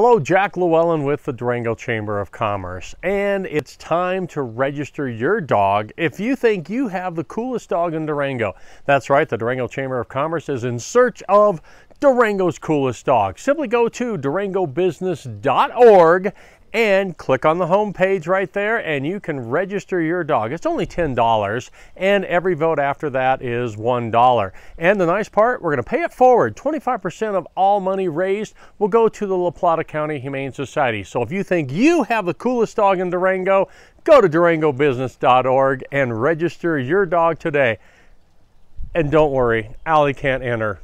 Hello, Jack Llewellyn with the Durango Chamber of Commerce, and it's time to register your dog if you think you have the coolest dog in Durango. That's right, the Durango Chamber of Commerce is in search of Durango's coolest dog. Simply go to durangobusiness.org and click on the home page right there and you can register your dog. It's only $10 and every vote after that is $1. And the nice part, we're going to pay it forward. 25% of all money raised will go to the La Plata County Humane Society. So if you think you have the coolest dog in Durango, go to durangobusiness.org and register your dog today. And don't worry, Ali can't enter